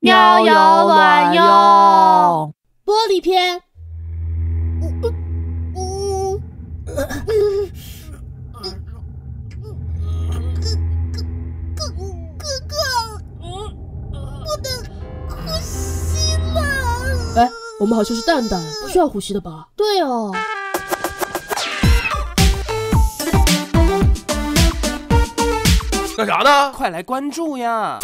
喵有卵用，玻璃片。哥哥哥，不能呼吸了。哎，我们好像是蛋蛋，不需要呼吸的吧？对哦。干啥呢？快来关注呀！